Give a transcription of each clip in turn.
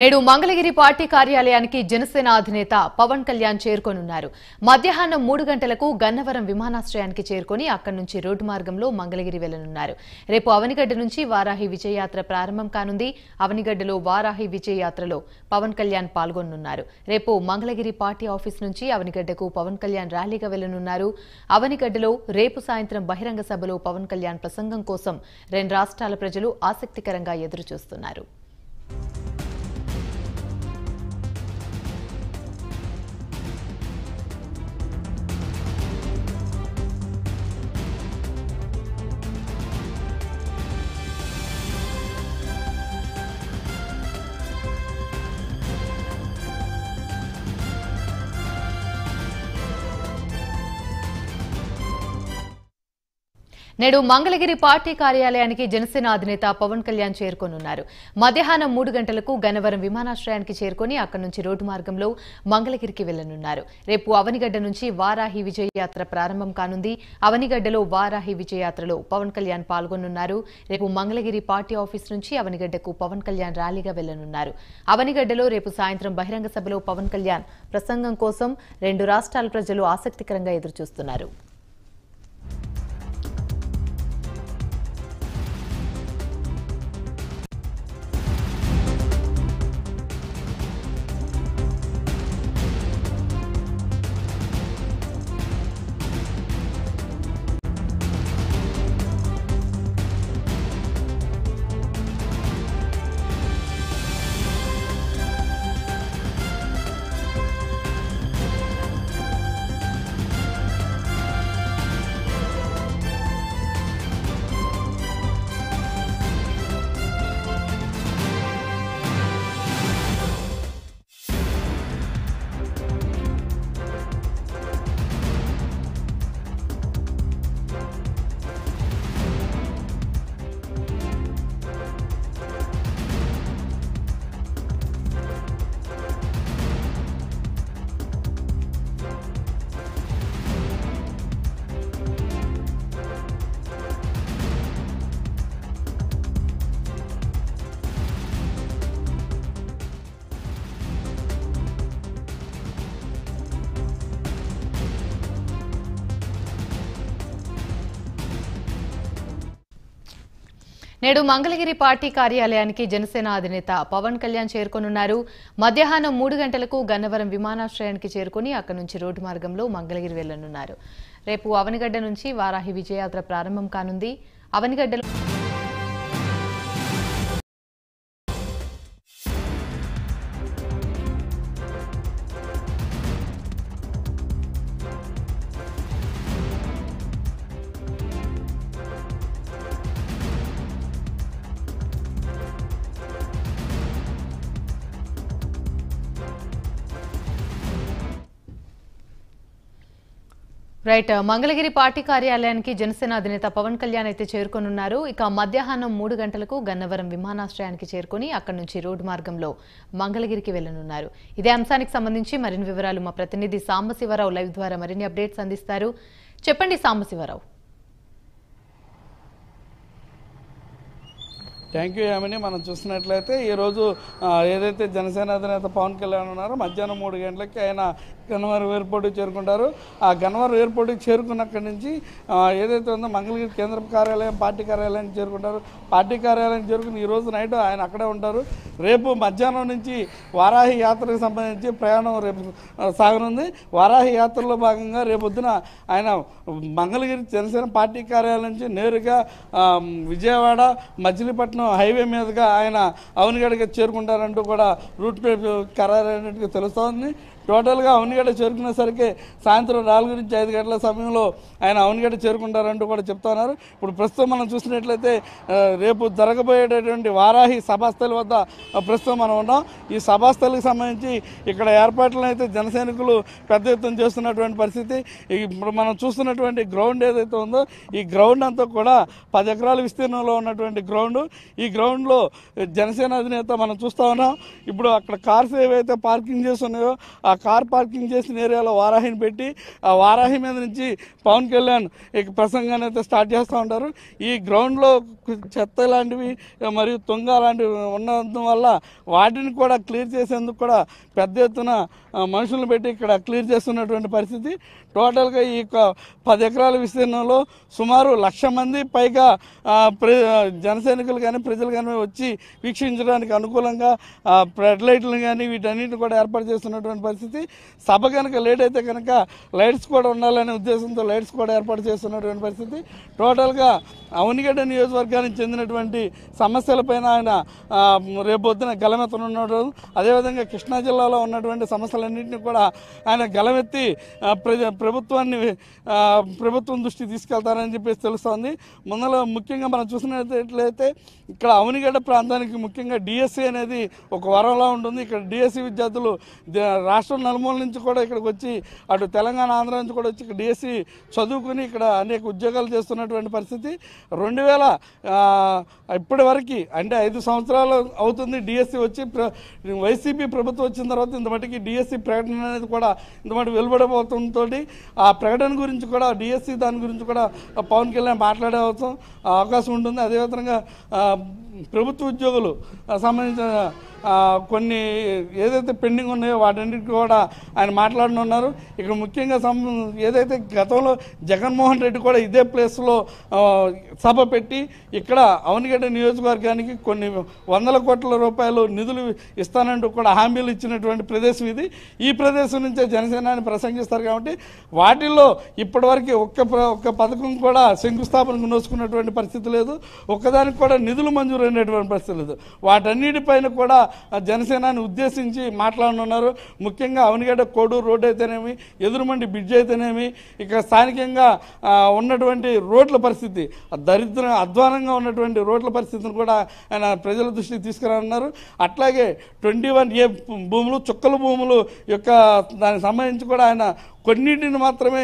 నేడు మంగళగిరి పార్టీ కార్యాలయానికి జనసేన అధినేత పవన్ కళ్యాణ్ చేరుకోనున్నారు. మధ్యాహ్నం మూడు గంటలకు గన్నవరం విమానాశ్రయానికి చేరుకొని అక్కడి నుంచి రోడ్డు మార్గంలో మంగళగిరి వెళ్ళనున్నారు రేపు అవనిగడ్డ నుంచి వారాహి విజయయాత్ర ప్రారంభం కానుంది. అవనిగడ్డలో వారాహి విజయయాత్రలో పవన్ కళ్యాణ్ పాల్గొనున్నారు రేపు మంగళగిరి పార్టీ ఆఫీస్ నుంచి అవనిగడ్డకు పవన్ కళ్యాణ్ ర్యాలీగా వెళ్ళనున్నారు అవనిగడ్డలో రేపు సాయంత్రం బహిరంగ సభలో పవన్ కళ్యాణ్ ప్రసంగం కోసం రెండు రాష్ట్రాల ప్రజలు ఆసక్తికరంగా ఎదురుచూస్తున్నారు. నేడు మంగళగిరి పార్టీ కార్యాలయానికి జనసేన అధినేత పవన్ కళ్యాణ్ చేరుకోనున్నారు. మధ్యాహ్నం మూడు గంటలకు గన్నవరం విమానాశ్రయానికి చేరుకొని అక్కడి నుంచి రోడ్డు మార్గంలో మంగళగిరికి వెళ్ళనున్నారు రేపు అవనిగడ్డ నుంచి వారాహి విజయయాత్ర ప్రారంభం కానుంది. అవనిగడ్డలో వారాహి విజయయాత్రలో పవన్ కళ్యాణ్ పాల్గొనున్నారు. రేపు మంగళగిరి పార్టీ ఆఫీస్ నుంచి అవనిగడ్డకు పవన్ కళ్యాణ్ ర్యాలీగా వెళ్ళనున్నారు అవనిగడ్డలో రేపు సాయంత్రం బహిరంగ సభలో పవన్ కళ్యాణ్ ప్రసంగం కోసం రెండు రాష్ట్రాల ప్రజలు ఆసక్తికరంగా ఎదురుచూస్తున్నారు. నేడు మంగళగిరి పార్టీ కార్యాలయానికి జనసేన అధినేత పవన్ కళ్యాణ్ చేరుకోనున్నారు. మధ్యాహ్నం మూడు గంటలకు గన్నవరం విమానాశ్రయానికి చేరుకుని అక్కడి నుంచి రోడ్డు మార్గంలో మంగళగిరి వెళ్ళనున్నారు రేపు అవనిగడ్డ నుంచి వారాహి విజయయాత్ర ప్రారంభం కానుంది. అవనిగడ్డలో రైట్ మంగళగిరి పార్టీ కార్యాలయానికి జనసేన అధినేత పవన్ కళ్యాణ్ అయితే చేరుకోనున్నారు. ఇక మధ్యాహ్నం మూడు గంటలకు గన్నవరం విమానాశ్రయానికి చేరుకుని అక్కడి నుంచి రోడ్డు మార్గంలో మంగళగిరికి వెళ్ళనున్నారు ఇదే అంశానికి సంబంధించి మరిన్ని వివరాలు మా ప్రతినిధి సాంబశివరావు లైవ్ ద్వారా మరిన్ని అప్డేట్స్ అందిస్తారు. చెప్పండి సాంబశివరావు. థ్యాంక్ యూ ఏమని మనం చూసినట్లయితే ఈరోజు ఏదైతే జనసేన అధినేత పవన్ కళ్యాణ్ ఉన్నారో మధ్యాహ్నం మూడు గంటలకి ఆయన గన్నవరం ఎయిర్పోర్ట్కి చేరుకుంటారు. ఆ గన్నవరం ఎయిర్పోర్ట్కి చేరుకున్నక్కడి నుంచి ఏదైతే ఉందో మంగళగిరి కేంద్ర కార్యాలయం పార్టీ కార్యాలయానికి చేరుకుంటారు. పార్టీ కార్యాలయం చేరుకుని ఈరోజు నైట్ ఆయన అక్కడే ఉంటారు. రేపు మధ్యాహ్నం నుంచి వారాహి యాత్రకు సంబంధించి ప్రయాణం రేపు సాగనుంది. వారాహి యాత్రలో భాగంగా రేపు ఆయన మంగళగిరి జనసేన పార్టీ కార్యాలయం నుంచి నేరుగా విజయవాడ మచిలీపట్నం హైవే మీదుగా ఆయన అవనిగడికి చేరుకుంటారంటూ కూడా రూట్ మ్యాప్ ఖరారైనట్టుగా తెలుస్తోంది. టోటల్గా అవనిగడ్డ చేరుకునేసరికి సాయంత్రం నాలుగు నుంచి ఐదు గంటల సమయంలో ఆయన అవనిగడ్డ చేరుకుంటారంటూ కూడా చెప్తున్నారు ఇప్పుడు ప్రస్తుతం మనం చూసినట్లయితే రేపు జరగబోయేటటువంటి వారాహి సభాస్థలి వద్ద ప్రస్తుతం మనం ఉన్నాం. ఈ సభాస్థలికి సంబంధించి ఇక్కడ ఏర్పాట్లను అయితే జనసైనికులు పెద్ద ఎత్తున చేస్తున్నటువంటి పరిస్థితి. ఇప్పుడు మనం చూస్తున్నటువంటి గ్రౌండ్ ఏదైతే ఉందో ఈ గ్రౌండ్ అంతా కూడా పది ఎకరాల విస్తీర్ణంలో ఉన్నటువంటి గ్రౌండ్. ఈ గ్రౌండ్లో జనసేన అధినేత మనం చూస్తా ఉన్నాం. ఇప్పుడు అక్కడ కార్స్ ఏవైతే పార్కింగ్ చేసి ఉన్నాయో ఆ కార్ పార్కింగ్ చేసిన ఏరియాలో వారాహిని పెట్టి ఆ వారాహి మీద నుంచి పవన్ కళ్యాణ్ ఇక ప్రసంగాన్ని అయితే స్టార్ట్ చేస్తూ ఉంటారు. ఈ గ్రౌండ్లో చెత్త లాంటివి మరియు తుంగ లాంటివి ఉన్నందు వల్ల వాటిని కూడా క్లియర్ చేసేందుకు కూడా పెద్ద ఎత్తున మనుషులను పెట్టి ఇక్కడ క్లియర్ చేస్తున్నటువంటి పరిస్థితి. టోటల్గా ఈ యొక్క పది ఎకరాల విస్తీర్ణంలో సుమారు లక్ష మంది పైగా జనసైనికులు ప్ర కానీ ప్రజలు కానీ వచ్చి వీక్షించడానికి అనుకూలంగా ఆ, ఫ్లడ్ లైట్లు కానీ వీటన్నిటిని కూడా ఏర్పాటు చేస్తున్నటువంటి పరిస్థితి. సభ కనుక లేట్ అయితే కనుక లైట్స్ కూడా ఉండాలనే ఉద్దేశంతో లైట్స్ కూడా ఏర్పాటు చేస్తున్నటువంటి పరిస్థితి. టోటల్గా అవనిగడ్డ నియోజకవర్గానికి చెందినటువంటి సమస్యలపైన ఆయన రేపొద్దున గలమెత్తనున్నాడు. అదేవిధంగా కృష్ణా జిల్లాలో ఉన్నటువంటి సమస్యలన్నింటినీ కూడా ఆయన గలమెత్తి ప్రజ ప్రభుత్వాన్ని ప్రభుత్వం దృష్టికి తీసుకెళ్తారని చెప్పేసి తెలుస్తోంది. ముందులో ముఖ్యంగా మనం చూసినట్లయితే ఇక్కడ అవనిగడ్డ ప్రాంతానికి ముఖ్యంగా డిఎస్సి అనేది ఒక వరంలా ఉంటుంది. ఇక్కడ డిఎస్సి విద్యార్థులు రాష్ట్రం నలుమూల నుంచి కూడా ఇక్కడికి వచ్చి అటు తెలంగాణ ఆంధ్ర నుంచి కూడా వచ్చి ఇక్కడ డిఎస్సి చదువుకుని ఇక్కడ అనేక ఉద్యోగాలు చేస్తున్నటువంటి పరిస్థితి. రెండు వేల ఇప్పటి వరకు అంటే ఐదు సంవత్సరాలు అవుతుంది డిఎస్సి వచ్చి ప్ర- వైసీపీ ప్రభుత్వం వచ్చిన తర్వాత ఇంత మటుకి డిఎస్సి ప్రకటన అనేది కూడా ఇంత మటు వెలువడబోతుంతో ఆ ప్రకటన గురించి కూడా డిఎస్సి దాని గురించి కూడా పవన్ కళ్యాణ్ మాట్లాడే అవసరం అవకాశం ఉంటుంది. అదేవిధంగా ప్రభుత్వ ఉద్యోగులు సంబంధించిన కొన్ని ఏదైతే పెండింగ్ ఉన్నాయో వాటన్నిటికీ కూడా ఆయన మాట్లాడనున్నారు ఇక్కడ ముఖ్యంగా సం ఏదైతే గతంలో జగన్మోహన్ రెడ్డి కూడా ఇదే ప్లేస్లో సభ పెట్టి ఇక్కడ అవనిగడ్డ నియోజకవర్గానికి కొన్ని వందల కోట్ల రూపాయలు నిధులు ఇస్తానంటూ కూడా హామీలు ఇచ్చినటువంటి ప్రదేశం ఇది. ఈ ప్రదేశం నుంచే జనసేనాన్ని ప్రసంగిస్తారు కాబట్టి వాటిల్లో ఇప్పటివరకు ఒక్క ఒక్క పథకం కూడా శంకుస్థాపనకు నోసుకున్నటువంటి పరిస్థితి లేదు. ఒక్కదానికి కూడా నిధులు మంజూరు పరిస్థితి లేదు. వాటన్నిటిపైన కూడా జనసేనని జనసేనాన్ని ఉద్దేశించి మాట్లాడనున్నారు. ముఖ్యంగా అవనిగడ్డ కోడూరు రోడ్డు అయితేనేమి ఎదురుమండి బ్రిడ్జ్ అయితేనేమి ఇక స్థానికంగా ఉన్నటువంటి రోడ్ల పరిస్థితి ఆ దరిద్ర అధ్వానంగా ఉన్నటువంటి రోడ్ల పరిస్థితిని కూడా ఆయన ప్రజల దృష్టికి తీసుకురానున్నారు. అట్లాగే ట్వంటీ వన్ ఏ భూములు చుక్కల భూములు యొక్క దానికి సంబంధించి కూడా ఆయన కొన్నింటిని మాత్రమే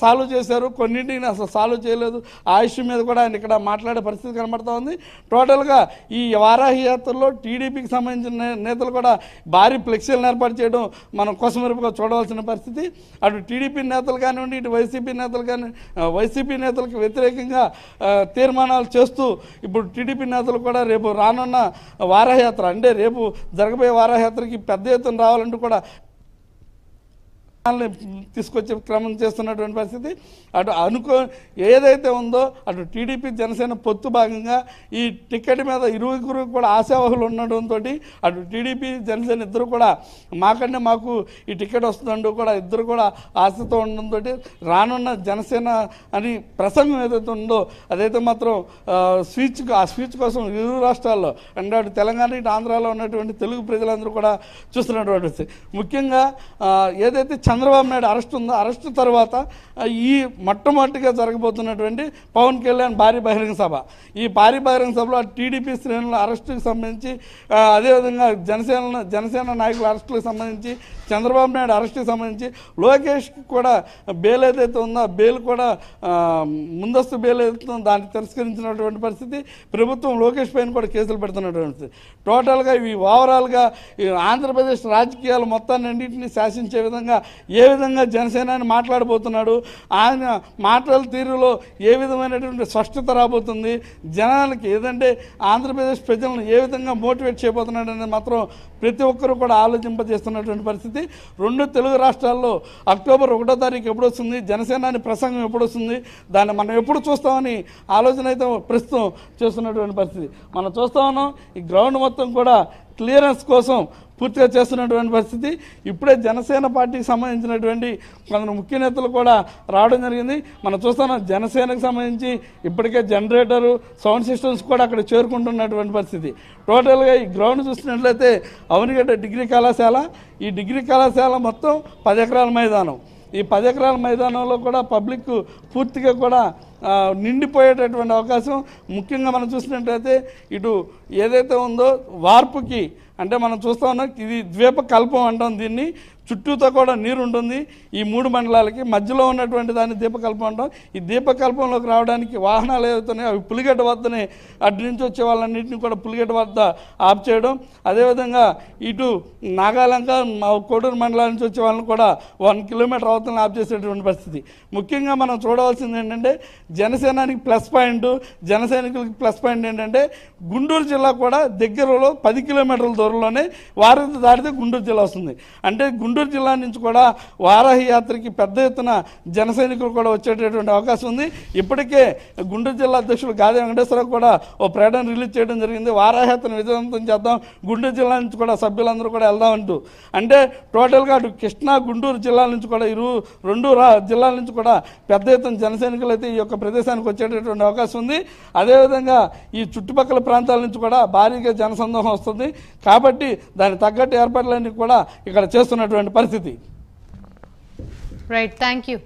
సాల్వ్ చేశారు కొన్నింటిని అసలు సాల్వ్ చేయలేదు. ఆయుష్ మీద కూడా ఆయన ఇక్కడ మాట్లాడే పరిస్థితి కనబడతా ఉంది. టోటల్గా ఈ వారాహి యాత్రలో టీడీపీకి సంబంధించిన నేతలు కూడా భారీ ఫ్లెక్సీలను ఏర్పాటు చేయడం మనం కొసమెరుపుగా చూడవలసిన పరిస్థితి. అటు టీడీపీ నేతలు కానివ్వండి ఇటు వైసీపీ నేతలు కానీ వైసీపీ నేతలకు వ్యతిరేకంగా తీర్మానాలు చేస్తూ ఇప్పుడు టీడీపీ నేతలు కూడా రేపు రానున్న వారాహయాత్ర అంటే రేపు జరగబోయే వారాహయాత్రకి పెద్ద ఎత్తున రావాలంటూ కూడా తీసుకొచ్చే క్రమం చేస్తున్నటువంటి పరిస్థితి. అటు అనుకో ఏదైతే ఉందో అటు టీడీపీ జనసేన పొత్తు భాగంగా ఈ టికెట్ మీద ఇరువురు కూడా ఆశావహులు ఉండడంతో అటు టీడీపీ జనసేన ఇద్దరు కూడా మాకంటే మాకు ఈ టికెట్ వస్తుందంటూ కూడా ఇద్దరు కూడా ఆశతో ఉండడంతో రానున్న జనసేన అని ప్రసంగం ఏదైతే ఉందో అదైతే మాత్రం ఆ, స్పీచ్ ఆ స్పీచ్ కోసం ఇరు రాష్ట్రాల్లో అంటే అటు తెలంగాణ ఇటు ఆంధ్రాలో ఉన్నటువంటి తెలుగు ప్రజలందరూ కూడా చూస్తున్నటువంటి ముఖ్యంగా ఏదైతే చంద్రబాబు నాయుడు అరెస్ట్ ఉందో అరెస్ట్ తర్వాత ఈ మొట్టమొదటిగా జరగబోతున్నటువంటి పవన్ కళ్యాణ్ భారీ బహిరంగ సభ ఈ భారీ బహిరంగ సభలో టీడీపీ శ్రేణుల అరెస్టుకు సంబంధించి అదేవిధంగా జనసేన జనసేన నాయకుల అరెస్టులకు సంబంధించి చంద్రబాబు నాయుడు అరెస్టుకి సంబంధించి లోకేష్కి కూడా బెయిల్ ఏదైతే ఉందో బెయిల్ కూడా ముందస్తు బెయిల్ ఏదైతే ఉందో దాన్ని తిరస్కరించినటువంటి పరిస్థితి ప్రభుత్వం లోకేష్ పైన కూడా కేసులు పెడుతున్నటువంటి పరిస్థితి. టోటల్గా ఇవి ఓవరాల్గా ఈ ఆంధ్రప్రదేశ్ రాజకీయాలు మొత్తాన్ని అన్నింటినీ శాసించే విధంగా ఏ విధంగా జనసేనాని మాట్లాడబోతున్నాడు ఆయన మాటల తీరులో ఏ విధమైనటువంటి స్పష్టత రాబోతుంది జనాలకి ఏదంటే ఆంధ్రప్రదేశ్ ప్రజలను ఏ విధంగా మోటివేట్ చేయబోతున్నాడు అనేది మాత్రం ప్రతి ఒక్కరూ కూడా ఆలోచింపజేస్తున్నటువంటి పరిస్థితి. రెండు తెలుగు రాష్ట్రాల్లో అక్టోబర్ ఒకటో తారీఖు ఎప్పుడు వస్తుంది జనసేనాని ప్రసంగం ఎప్పుడు వస్తుంది దాన్ని మనం ఎప్పుడు చూస్తామని ఆలోచన అయితే ప్రస్తుతం చేస్తున్నటువంటి పరిస్థితి. మనం చూస్తా ఉన్నాం ఈ గ్రౌండ్ మొత్తం కూడా క్లియరెన్స్ కోసం పూర్తిగా చేస్తున్నటువంటి పరిస్థితి. ఇప్పుడే జనసేన పార్టీకి సంబంధించినటువంటి కొందరు ముఖ్య నేతలు కూడా రావడం జరిగింది. మనం చూస్తున్నాం జనసేనకు సంబంధించి ఇప్పటికే జనరేటరు సౌండ్ సిస్టమ్స్ కూడా అక్కడ చేరుకుంటున్నటువంటి పరిస్థితి. టోటల్గా ఈ గ్రౌండ్ చూసినట్లయితే అవనిగడ్డ డిగ్రీ కళాశాల ఈ డిగ్రీ కళాశాల మొత్తం పది ఎకరాల మైదానం. ఈ పది ఎకరాల మైదానంలో కూడా పబ్లిక్ పూర్తిగా కూడా నిండిపోయేటటువంటి అవకాశం. ముఖ్యంగా మనం చూసినట్లయితే ఇటు ఏదైతే ఉందో వార్పుకి అంటే మనం చూస్తా ఉన్నాం ఇది ద్వీప కల్పం అంటాం దీన్ని. చుట్టూతో కూడా నీరు ఉంటుంది ఈ మూడు మండలాలకి మధ్యలో ఉన్నటువంటి దాన్ని దీపకల్పం అంటాం. ఈ దీపకల్పంలోకి రావడానికి వాహనాలు ఏవైతున్నాయో అవి పులిగడ్డ వద్దనే అటు నుంచి వచ్చే వాళ్ళన్నింటినీ కూడా పులిగడ్డ వద్ద ఆపు చేయడం. అదేవిధంగా ఇటు నాగాలంక మా కోడూరు మండలాల నుంచి వచ్చే వాళ్ళని కూడా వన్ కిలోమీటర్ అవతల ఆపు చేసేటువంటి పరిస్థితి. ముఖ్యంగా మనం చూడవలసింది ఏంటంటే జనసేనానికి ప్లస్ పాయింట్ జనసైనికులకి ప్లస్ పాయింట్ ఏంటంటే గుంటూరు జిల్లా కూడా దగ్గరలో పది కిలోమీటర్ల దూరంలోనే వారధి దాటితే గుంటూరు జిల్లా వస్తుంది. అంటే గుంటూరు జిల్లా నుంచి కూడా వారాహి యాత్రకి పెద్ద ఎత్తున జనసైనికులు కూడా వచ్చేటటువంటి అవకాశం ఉంది. ఇప్పటికే గుంటూరు జిల్లా అధ్యక్షుడు గాదే వెంకటేశ్వరరావు కూడా ఓ ప్రకటన రిలీజ్ చేయడం జరిగింది. వారాహయాత్రను విజయవంతం చేద్దాం. గుంటూరు జిల్లా నుంచి కూడా సభ్యులందరూ కూడా వెళ్దాం అంటూ అంటే టోటల్గా అటు కృష్ణా గుంటూరు జిల్లాల నుంచి కూడా ఇరు రెండు రా జిల్లాల నుంచి కూడా పెద్ద ఎత్తున జన అయితే ఈ యొక్క ప్రదేశానికి వచ్చేటటువంటి అవకాశం ఉంది. అదేవిధంగా ఈ చుట్టుపక్కల ప్రాంతాల నుంచి కూడా భారీగా జనసందోహం వస్తుంది. కాబట్టి దానికి తగ్గట్టు ఏర్పాట్లన్నీ కూడా ఇక్కడ చేస్తున్నటువంటి పరిస్థితి. Right thank you